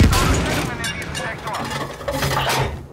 Need to precision in these.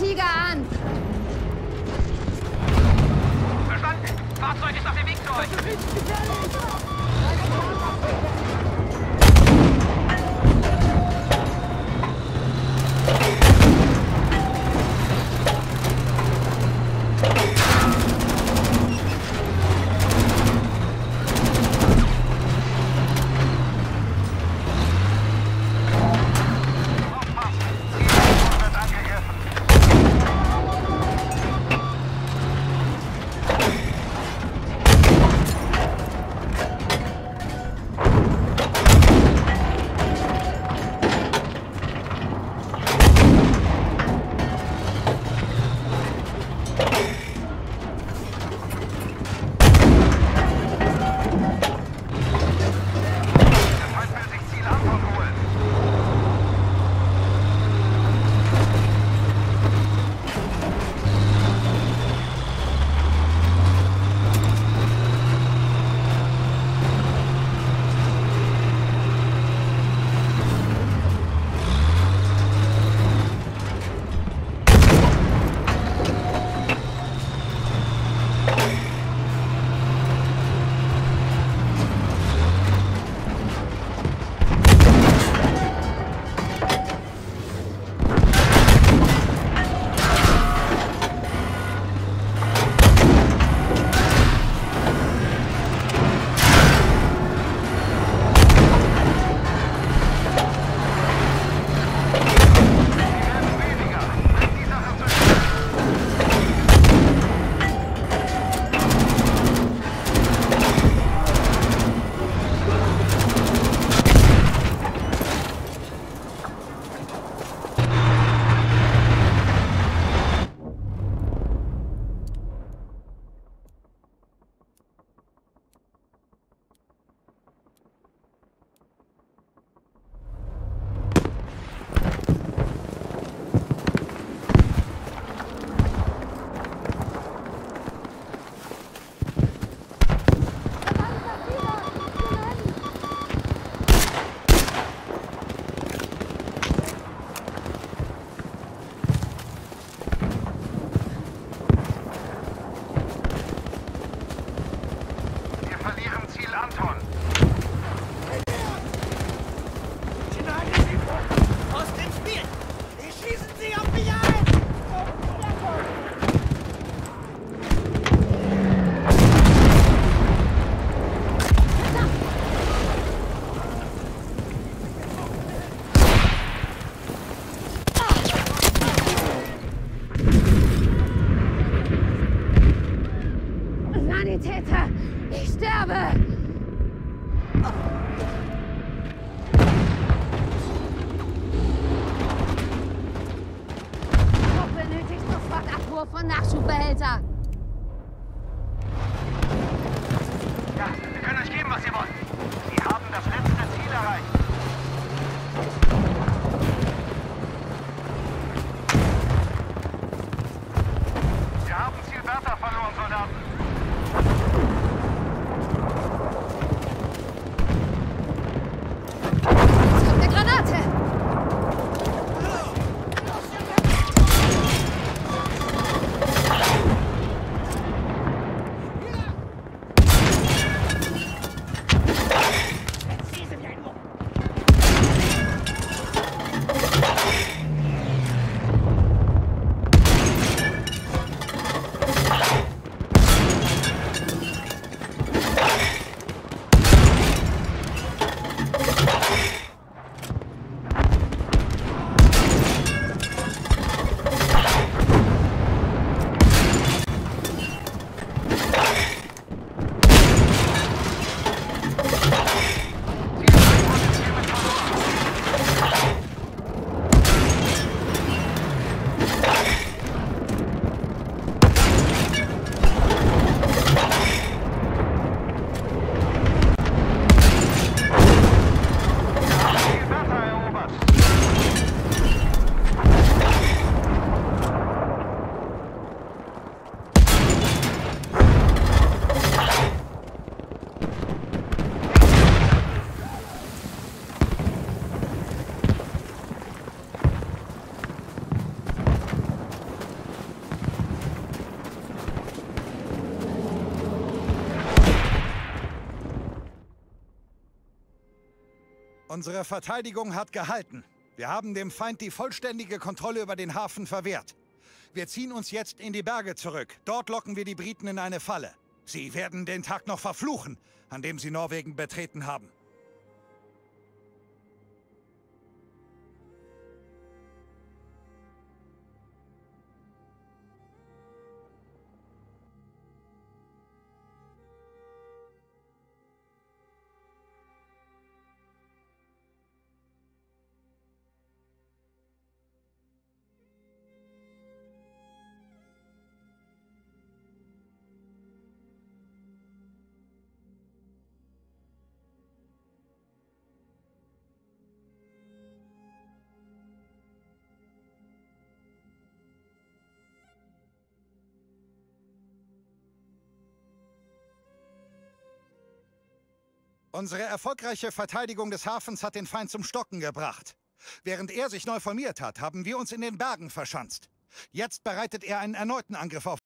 Tiger an! Verstanden! Fahrzeug ist auf dem Weg zu euch! Abwurf von Nachschubbehälter. Unsere Verteidigung hat gehalten. Wir haben dem Feind die vollständige Kontrolle über den Hafen verwehrt. Wir ziehen uns jetzt in die Berge zurück. Dort locken wir die Briten in eine Falle. Sie werden den Tag noch verfluchen, an dem sie Norwegen betreten haben. Unsere erfolgreiche Verteidigung des Hafens hat den Feind zum Stocken gebracht. Während er sich neu formiert hat, haben wir uns in den Bergen verschanzt. Jetzt bereitet er einen erneuten Angriff auf